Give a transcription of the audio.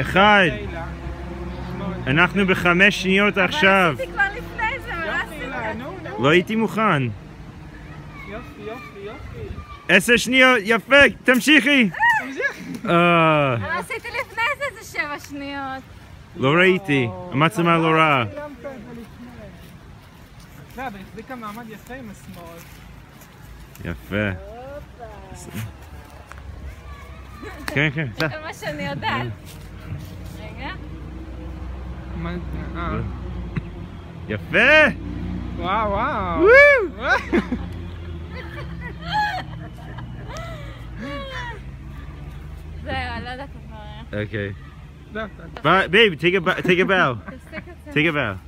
אחד. אנחנו בחמש שניות עכשיו. עשיתי כבר לפני זה, אבל לא. לא הייתי מוכן. עשר שניות, יפה, תמשיכי. אה, עשיתי לפני זה איזה שבע שניות. לא ראיתי, המצלמה לא רעה. צילמת Kom igen, kom igen. Vad känner jag där? Längre. Men. Jaffe! Wow, wow! Woo! okay. Bye, baby, take a, take a bow. take a bow.